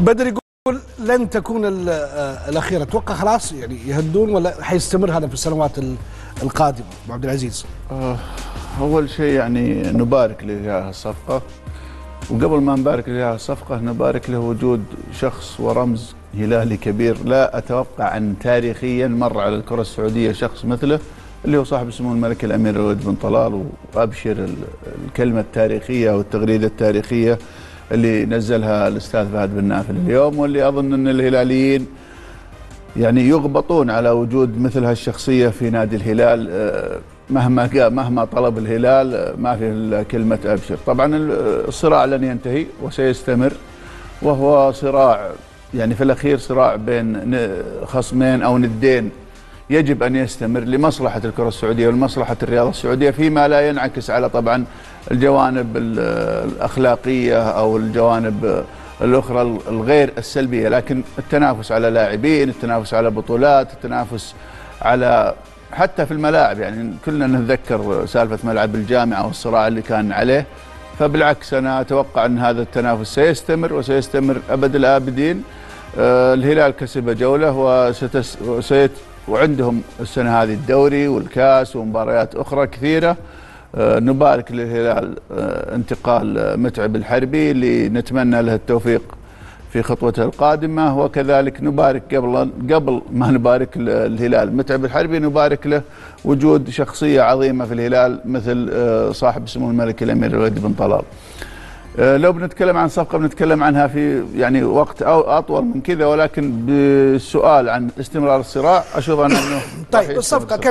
بدر يقول لن تكون آه، الأخيرة. أتوقع خلاص يعني يهدون ولا حيستمر هذا في السنوات ال- القادمة؟ أبو عبد العزيز. آه، أول شيء يعني نبارك لهذه الصفقة. وقبل ما نبارك لهذه الصفقة نبارك له وجود شخص ورمز هلالي كبير. لا أتوقع أن تاريخيا مر على الكرة السعودية شخص مثله اللي هو صاحب سمو الملك الأمير الوليد بن طلال وأبشر ال- الكلمة التاريخية والتغريدة التاريخية. اللي نزلها الأستاذ فهد بن نافل اليوم واللي أظن أن الهلاليين يعني يغبطون على وجود مثل هالشخصية في نادي الهلال. آه، مهما مهما طلب الهلال آه، ما في إلا كلمة أبشر. طبعا ال- الصراع لن ينتهي وسيستمر وهو صراع يعني في الأخير صراع بين خصمين أو ندين. يجب أن يستمر لمصلحة الكرة السعودية ولمصلحة الرياضة السعودية فيما لا ينعكس على طبعا الجوانب ال- الأخلاقية أو الجوانب الأخرى الغير السلبية. لكن التنافس على لاعبين التنافس على بطولات التنافس على حتى في الملاعب. يعني كلنا نتذكر سالفة ملعب الجامعة والصراع اللي كان عليه. فبالعكس أنا أتوقع أن هذا التنافس سيستمر وسيستمر أبد الآبدين. آه، الهلال كسب جولة وسيت وعندهم السنة هذه الدوري والكاس ومباريات أخرى كثيرة. آه، نبارك للهلال آه، انتقال آه، متعب الحربي اللي نتمنى له التوفيق في خطوته القادمة. وكذلك نبارك قبل قبل ما نبارك الهلال متعب الحربي نبارك له وجود شخصية عظيمة في الهلال مثل صاحب سمو الملك الأمير الوليد بن طلال. لو بنتكلم عن صفقة بنتكلم عنها في يعني وقت أو أطول من كذا ولكن بالسؤال عن استمرار الصراع أشوف أنا أنه راح طيب الصفقة. كيف